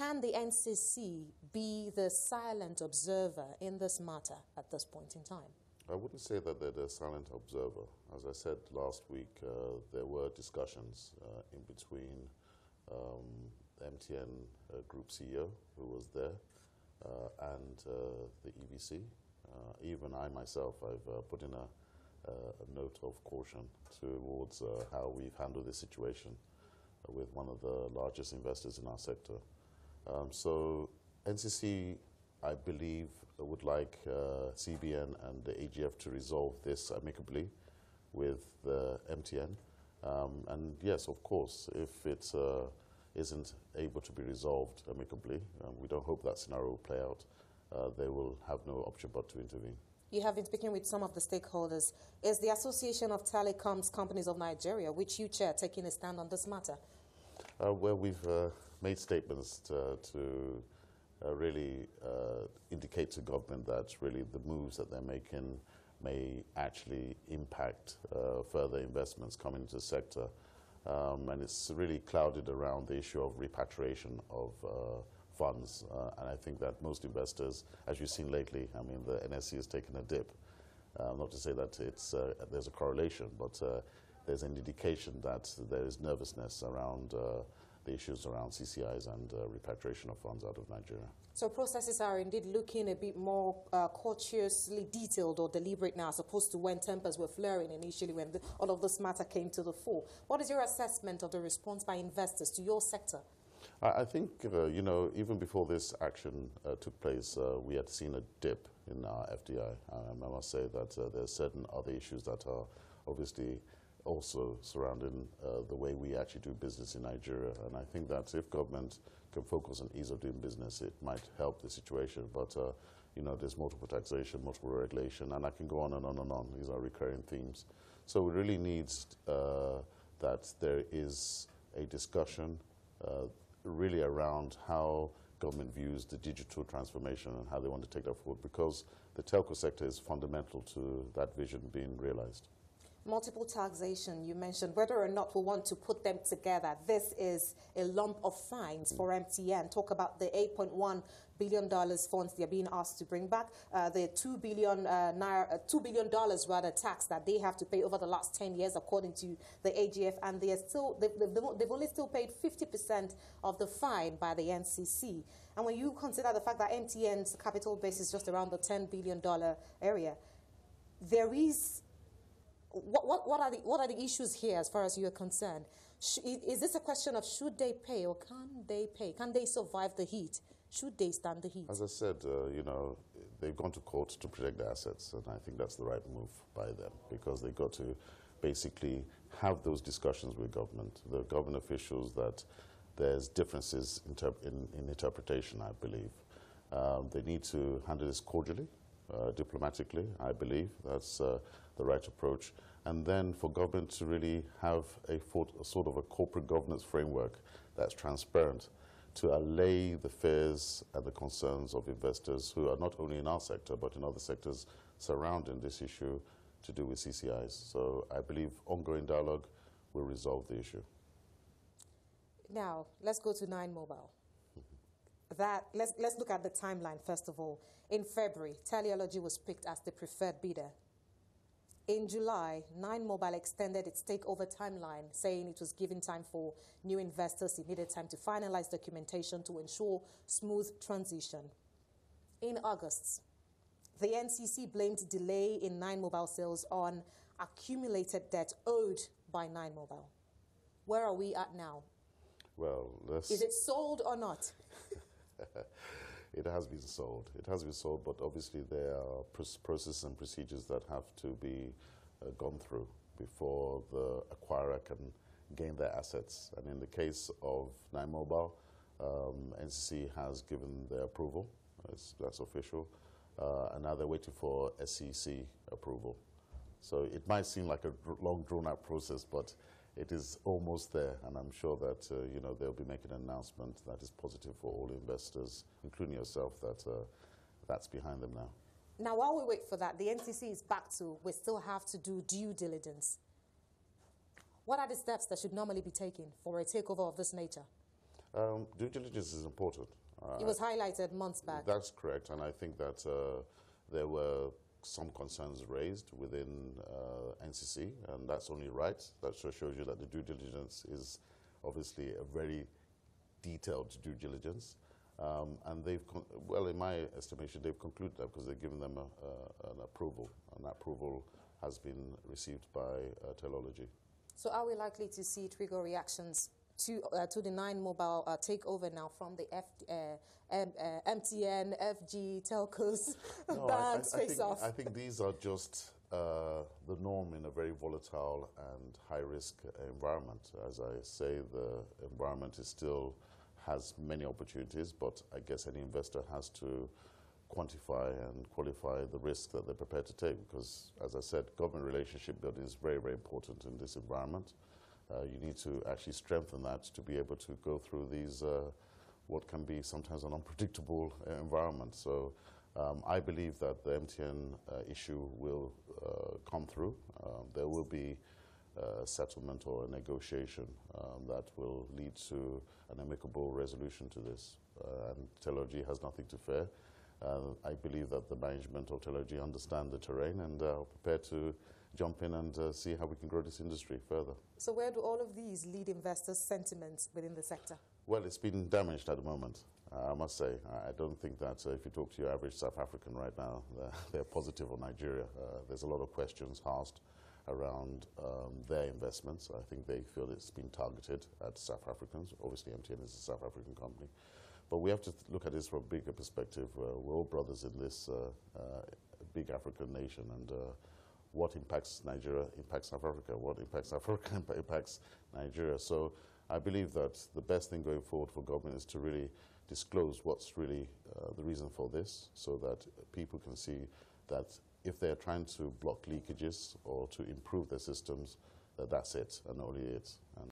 Can the NCC be the silent observer in this matter at this point in time? I wouldn't say that they're the silent observer. As I said last week, uh, there were discussions uh, in between um, MTN uh, Group CEO, who was there, uh, and uh, the EBC. Uh, even I myself, I've put in a, a, note of caution towards how we've handled this situation with one of the largest investors in our sector. Um, so NCC I believe, would like uh, CBN and the AGF to resolve this amicably with the MTN. Um, and yes, of course, if it uh, not able to be resolved amicably, um, we don't hope that scenario will play out, uh, they will have no option but to intervene. You have been speaking with some of the stakeholders. Is the Association of Telecoms Companies of Nigeria, which you chair, taking a stand on this matter? Uh, well, we've uh, made statements to, to uh, really uh, indicate to government that really the moves that they're making may actually impact uh, further investments coming into the sector. Um, and it's really clouded around the issue of repatriation of uh, funds. Uh, and I think that most investors, as you've seen lately, I mean, the NSE has taken a dip. Uh, not to say that it's, there's a correlation, but there's an indication that there is nervousness around the issues around CCIs and uh, repatriation of funds out of Nigeria. So processes are indeed looking a bit more uh, cautiously detailed or deliberate now, as opposed to when tempers were flaring initially when the, all of this matter came to the fore. What is your assessment of the response by investors to your sector? I, I think, uh, you know, even before this action uh, took place, uh, we had seen a dip in our FDI. Um, I must say that uh, there are certain other issues that are obviously also surrounding uh, the way we actually do business in Nigeria. And I think that if government can focus on ease of doing business, it might help the situation. But, uh, you know, there's multiple taxation, multiple regulation, and I can go on and on and on. These are recurring themes. So it really needs uh, that there is a discussion uh, really around how government views the digital transformation and how they want to take that forward because the telco sector is fundamental to that vision being realized multiple taxation, you mentioned whether or not we want to put them together. This is a lump of fines for MTN. Talk about the $8.1 billion funds they're being asked to bring back, uh, the 2 billion, uh, naira, uh, $2 billion rather tax that they have to pay over the last 10 years according to the AGF, and they are still, they've, they've only still paid 50% of the fine by the NCC. And when you consider the fact that MTN's capital base is just around the $10 billion area, there is what, what, what, are the, what are the issues here as far as you are concerned? Is this a question of should they pay or can they pay? Can they survive the heat? Should they stand the heat? As I said, uh, you know, they've gone to court to protect their assets, and I think that's the right move by them because they've got to basically have those discussions with government, the government officials that there's differences in, in interpretation, I believe. Um, they need to handle this cordially uh, diplomatically, I believe. That's uh, the right approach. And then for government to really have a, a, sort of a corporate governance framework that's transparent to allay the fears and the concerns of investors who are not only in our sector but in other sectors surrounding this issue to do with CCIs. So I believe ongoing dialogue will resolve the issue. Now, let's go to Nine Mobile that let's, let's look at the timeline first of all. In February, Teleology was picked as the preferred bidder. In July, Nine Mobile extended its takeover timeline, saying it was giving time for new investors. It needed time to finalize documentation to ensure smooth transition. In August, the NCC blamed delay in Nine Mobile sales on accumulated debt owed by Nine Mobile. Where are we at now? Well, is it sold or not? it has been sold. It has been sold, but obviously there are processes and procedures that have to be uh, gone through before the acquirer can gain their assets. And in the case of Nine Mobile, um, NCC has given their approval. It's, that's official. Uh, and now they're waiting for SEC approval. So it might seem like a long, drawn-out process, but it is almost there, and I'm sure that uh, you know they'll be making an announcement that is positive for all investors, including yourself, that uh, that's behind them now. Now, while we wait for that, the NCC is back to we still have to do due diligence. What are the steps that should normally be taken for a takeover of this nature? Um, due diligence is important. Uh, It was highlighted months back. That's correct, and I think that uh, there were some concerns raised within uh, NCC, and that's only right. That shows you that the due diligence is obviously a very detailed due diligence. Um, and they've, well, in my estimation, they've concluded that because they've given them a, uh, an approval, and that approval has been received by uh, Teleology. So are we likely to see trigger reactions to, uh, to the Nine Mobile uh, takeover now from the F, uh, M, uh, MTN, FG, telcos, No, I- I- banks I, think, off? I think these are just uh, the norm in a very volatile and high-risk environment. As I say, the environment is still has many opportunities, but I guess any investor has to quantify and qualify the risk that they're prepared to take. Because, as I said, government relationship building is very, very important in this environment. Uh, you need to actually strengthen that to be able to go through these uh, what can be sometimes an unpredictable uh, environment. So um, I believe that the MTN uh, issue will uh, come through. Um, there will be a settlement or a negotiation um, that will lead to an amicable resolution to this. Uh, and Teleology has nothing to fear. Uh, I believe that the management of Teleology understand the terrain and are prepared to jump in and uh, see how we can grow this industry further. So where do all of these lead investors' sentiments within the sector? Well, it's been damaged at the moment, uh, I must say. I don't think that uh, if you talk to your average South African right now, they're, they're positive on Nigeria. Uh, there's a lot of questions asked around um, their investments. I think they feel it's been targeted at South Africans. Obviously, MTN is a South African company. But we have to look at this from a bigger perspective. Uh, we're all brothers in this uh, uh, big African nation, and uh, what impacts Nigeria impacts South Africa. What impacts Africa impacts Nigeria. So I believe that the best thing going forward for government is to really disclose what's really uh, the reason for this, so that people can see that if they're trying to block leakages or to improve their systems, that that's it and only it. And